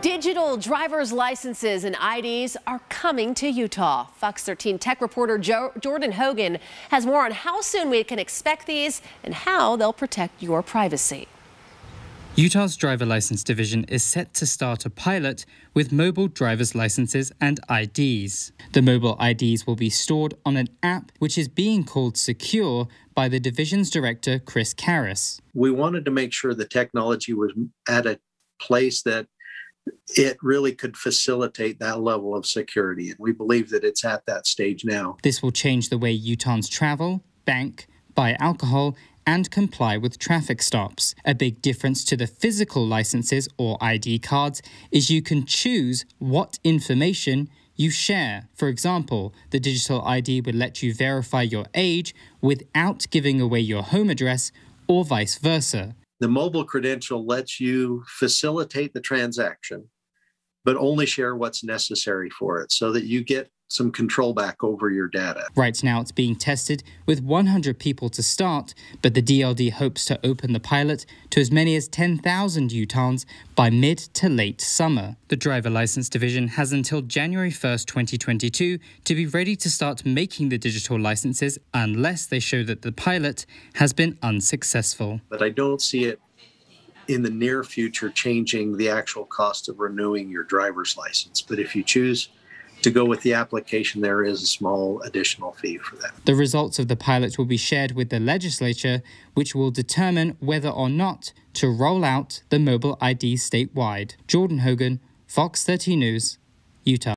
Digital driver's licenses and IDs are coming to Utah. Fox 13 tech reporter jo Jordan Hogan has more on how soon we can expect these and how they'll protect your privacy. Utah's driver license division is set to start a pilot with mobile driver's licenses and IDs. The mobile IDs will be stored on an app which is being called Secure by the division's director, Chris Caras. We wanted to make sure the technology was at a place that it really could facilitate that level of security. And we believe that it's at that stage now. This will change the way Utahns travel, bank, buy alcohol, and comply with traffic stops. A big difference to the physical licenses or ID cards is you can choose what information you share. For example, the digital ID would let you verify your age without giving away your home address or vice versa. The mobile credential lets you facilitate the transaction, but only share what's necessary for it so that you get some control back over your data. Right now, it's being tested with 100 people to start, but the DLD hopes to open the pilot to as many as 10,000 Utahns by mid to late summer. The driver license division has until January 1st, 2022 to be ready to start making the digital licenses unless they show that the pilot has been unsuccessful. But I don't see it in the near future changing the actual cost of renewing your driver's license. But if you choose to go with the application, there is a small additional fee for that. The results of the pilot will be shared with the legislature, which will determine whether or not to roll out the mobile ID statewide. Jordan Hogan, Fox 13 News, Utah.